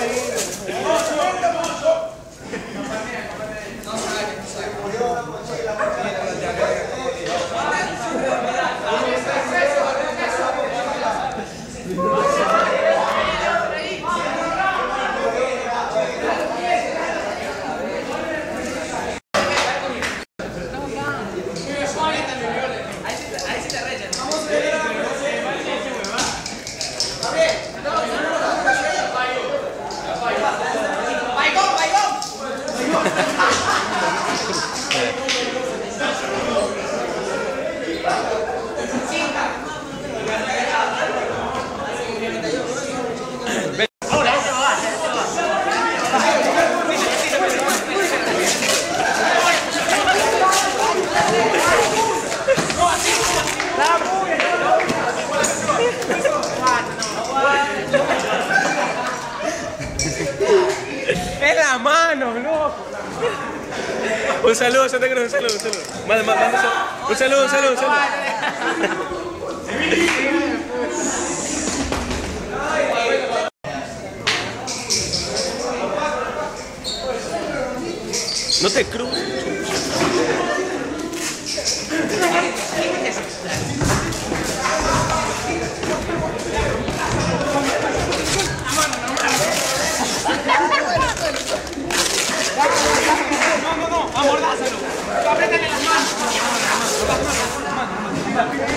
Bye. La mano, loco. Un saludo, Santa Cruz, un saludo, un saludo. Manda, manda, manda, un saludo, un saludo, un saludo. No te cruces.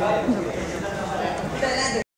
자, 자.